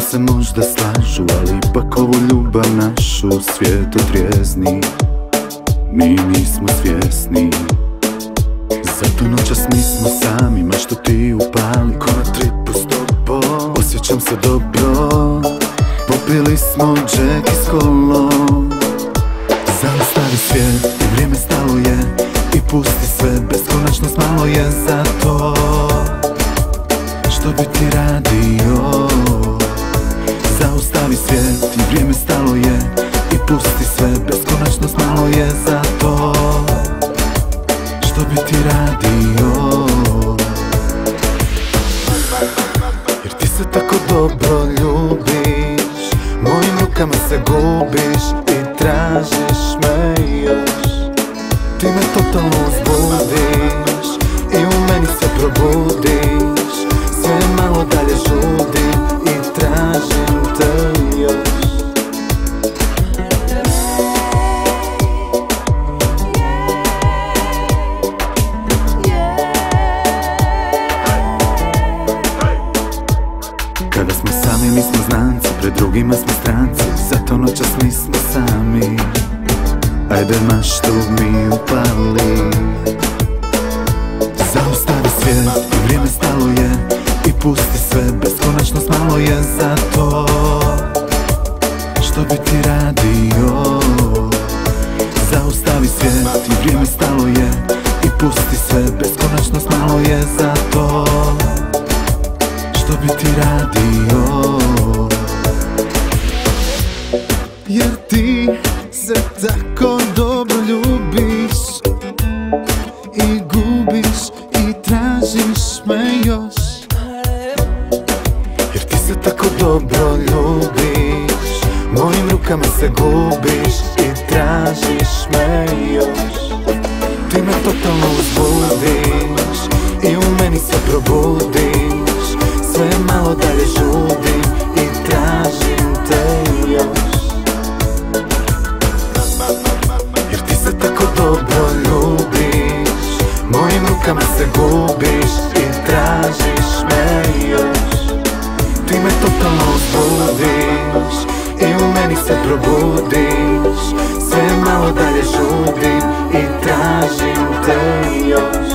se možda slažu Ali ipak ovu ljubav našu svijetu trijezni. Mi nismo svjesni. Zato noćas nismo sami Ma što ti upali. Ko na tripu s tobom Osjećam se dobro. Popili smo džek iz kolom. Zaustavi svijet i vrijeme stalo je I pusti sve, beskonačnost malo je za to. Što bi ti radio malo je za to Što bi ti radio. Jer ti se tako dobro ljubiš Mojim rukama se gubiš I tražiš me još. Ti me totalno uzbudiš mi smo znanci Pred drugima smo stranci Zato noćas nismo sami. Ajde maštu mi upali. Zaustavi svijet vrijeme stalo je I pusti sve, beskonačnost malo je za ti radio. Jer ti se tako dobro ljubiš I gubiš i tražiš me još. Jer ti se tako dobro ljubiš Mojim rukama se gubiš i tražiš me još. Ti me totalno uzbudiš I u meni se probudiš Sve malo dalje žudim I tražim te još. Jer ti se tako dobro ljubiš Mojim rukama se gubiš I tražiš me još. Ti me totalno uzbudiš I u meni se probudiš Sve malo dalje žudim I tražim te još